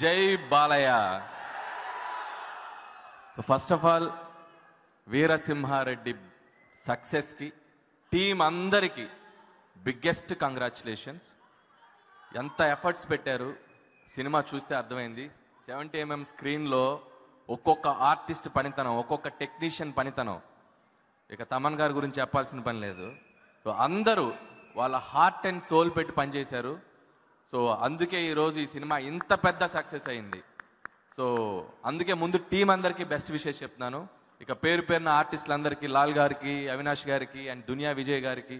జై Balayya. First of all Veera Simha Reddy సక్సెస్కి team అందరికీ బిగ్గెస్ట్ కంగ్రాచులేషన్స్ ఎంత ఎఫర్ట్స్ పెట్టారు సినిమా చూస్తే అర్థమైంది. సెవెంటీ ఎంఎం స్క్రీన్లో ఒక్కొక్క ఆర్టిస్ట్ పనితనం ఒక్కొక్క టెక్నీషియన్ పనితనం. ఇక తమన్ గారి గురించి చెప్పాల్సిన పని లేదు. అందరూ వాళ్ళ హార్ట్ అండ్ సోల్ పెట్టి పనిచేశారు. సో అందుకే ఈరోజు ఈ సినిమా ఇంత పెద్ద సక్సెస్ అయింది. సో అందుకే ముందు టీం అందరికీ బెస్ట్ విషెస్ చెప్తున్నాను. ఇక పేరు పేరున ఆర్టిస్టులందరికీ లాల్ గారికి అవినాష్ గారికి అండ్ దునియా విజయ్ గారికి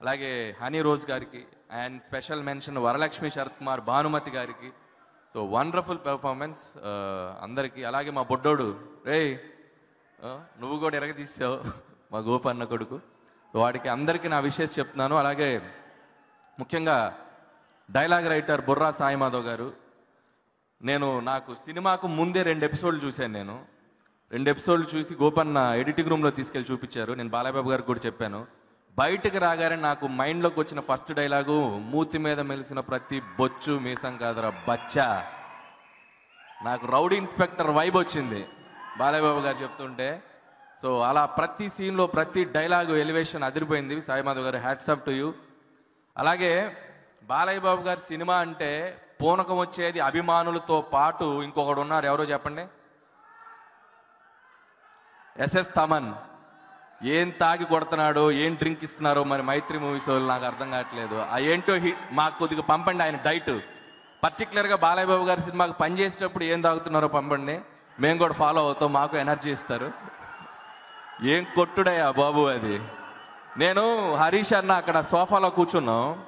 అలాగే హనీ రోజ్ గారికి and special mention Varalaxmi Sarath Kumar Bhanumathi గారికి. సో వండర్ఫుల్ పెర్ఫార్మెన్స్ అందరికీ. అలాగే మా బొడ్డోడు రేయ్ నువ్వు కూడా ఎరగ తీసావు మా గోపన్న కొడుకు. సో వాడికి అందరికీ నా విషెస్ చెప్తున్నాను. అలాగే ముఖ్యంగా డైలాగ్ రైటర్ బుర్రా సాయిమాధవ్ గారు నేను నాకు సినిమాకు ముందే రెండు ఎపిసోడ్లు చూశాను నేను. రెండు ఎపిసోడ్లు చూసి గోపన్న ఎడిటింగ్ రూమ్లో తీసుకెళ్ళి చూపించారు. నేను బాలబాబు గారికి కూడా చెప్పాను. బయటకు రాగానే నాకు మైండ్లోకి వచ్చిన ఫస్ట్ డైలాగు మూతి మీద మెలిసిన ప్రతి బొచ్చు మీసం కాదురా బచ్చా. నాకు రౌడీ ఇన్స్పెక్టర్ వైబ్ వచ్చింది బాలయ్యబాబు గారు చెప్తుంటే. సో అలా ప్రతి సీన్లో ప్రతి డైలాగు ఎలివేషన్ అదిరిపోయింది. సాయిమాధవ్ గారు హ్యాట్స్ ఆఫ్ టు యూ. అలాగే బాలయ్య బాబు గారి సినిమా అంటే పూనకం వచ్చేది అభిమానులతో పాటు ఇంకొకడు ఉన్నారు. ఎవరో చెప్పండి? S S Thaman. ఏం తాగి కొడుతున్నాడో ఏం డ్రింక్ ఇస్తున్నారో మరి మైత్రి మూవీస్ వాళ్ళు నాకు అర్థం కావట్లేదు. ఆ ఏంటో హిట్ మాకు కొద్దిగా పంపండి ఆయన డైట్. పర్టికులర్గా బాలయ్య బాబు గారి సినిమాకి పనిచేసేటప్పుడు ఏం తాగుతున్నారో పంపండి. మేము కూడా ఫాలో అవుతాం మాకు ఎనర్జీ ఇస్తారు. ఏం కొట్టుడయ్యా బాబు అది. నేను హరీష్ అన్న అక్కడ సోఫాలో కూర్చున్నాం.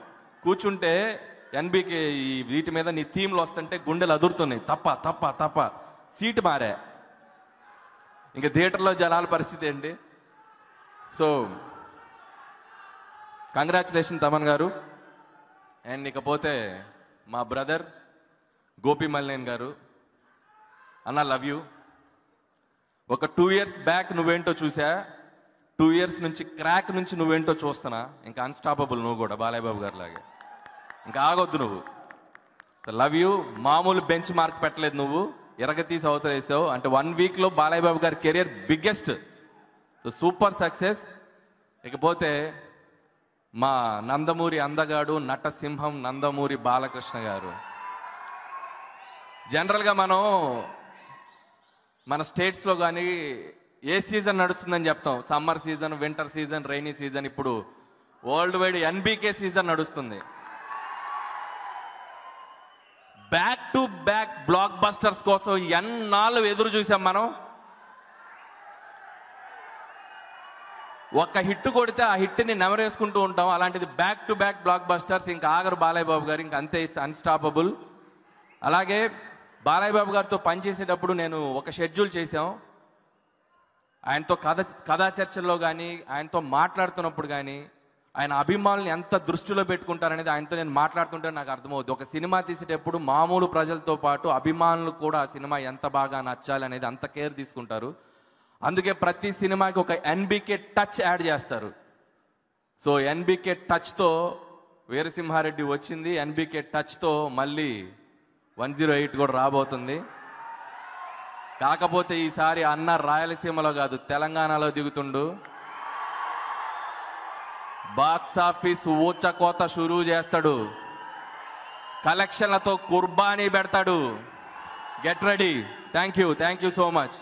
కూర్చుంటే ఎన్బికి ఈ వీటి మీద నీ థీమ్లు వస్తుంటే గుండెలు అదురుతున్నాయి. తప్ప తప్ప తప్ప. సీట్ మారే. ఇంకా థియేటర్లో జనాల పరిస్థితి ఏంటి? సో కంగ్రాచులేషన్ తమన్ గారు. అండ్ ఇకపోతే మా బ్రదర్ గోపి మల్లేన్ గారు. అన్న లవ్ యూ. ఒక టూ ఇయర్స్ బ్యాక్ నువ్వేంటో చూసా? టూ ఇయర్స్ నుంచి క్రాక్ నుంచి నువ్వేంటో చూస్తున్నా. ఇంకా అన్స్టాపబుల్ నువ్వు కూడా బాలయ్యబాబు గారు లాగే ఇంకా ఆగొద్దు నువ్వు. లవ్ యూ మామూలు బెంచ్ మార్క్ పెట్టలేదు నువ్వు. ఎరగతీసి అవతల వేసావు. అంటే వన్ వీక్లో బాలయ్య బాబు గారి career biggest so super success ఇకపోతే మా నందమూరి అందగాడు నటసింహం నందమూరి బాలకృష్ణ గారు. జనరల్గా మనం మన స్టేట్స్లో కానీ ఏ సీజన్ నడుస్తుందని చెప్తాం. Summer season winter season rainy season ఇప్పుడు వరల్డ్ వైడ్ ఎన్బీకే సీజన్ నడుస్తుంది. Back to back blockbusters కోసం ఎన్నాళ్ళు ఎదురు చూసాం మనం? ఒక్క హిట్ కొడితే ఆ హిట్ని నెమరేసుకుంటూ ఉంటాం. అలాంటిది back to back blockbusters ఇంకా ఆగరు బాలయ్య బాబు గారు ఇంకా అంతే ఇట్స్ అన్స్టాపబుల్ అలాగే బాలయ్య బాబు గారితో పనిచేసేటప్పుడు నేను ఒక షెడ్యూల్ చేశాం. ఆయనతో కథ కథా చర్చల్లో కానీ ఆయనతో మాట్లాడుతున్నప్పుడు కానీ ఆయన అభిమానులు ఎంత దృష్టిలో పెట్టుకుంటారనేది ఆయనతో నేను మాట్లాడుతుంటే నాకు అర్థమవుతుంది ఒక సినిమా తీసేటప్పుడు మామూలు ప్రజలతో పాటు అభిమానులు కూడా ఆ సినిమా ఎంత బాగా నచ్చాలి అనేది అంత కేర్ తీసుకుంటారు. అందుకే ప్రతి సినిమాకి ఒక ఎన్బికే టచ్ యాడ్ చేస్తారు. సో ఎన్బికే టచ్తో వీరసింహారెడ్డి వచ్చింది. ఎన్బికే టచ్తో మళ్ళీ వన్ జీరో ఎయిట్ కూడా రాబోతుంది. కాకపోతే ఈసారి అన్న రాయలసీమలో కాదు తెలంగాణలో దిగుతుండు. బాక్స్ ఆఫీస్ ఊచకోత షురూ చేస్తాడు. కలెక్షన్లతో కుర్బానీ పెడతాడు. Get ready. Thank you thank you so much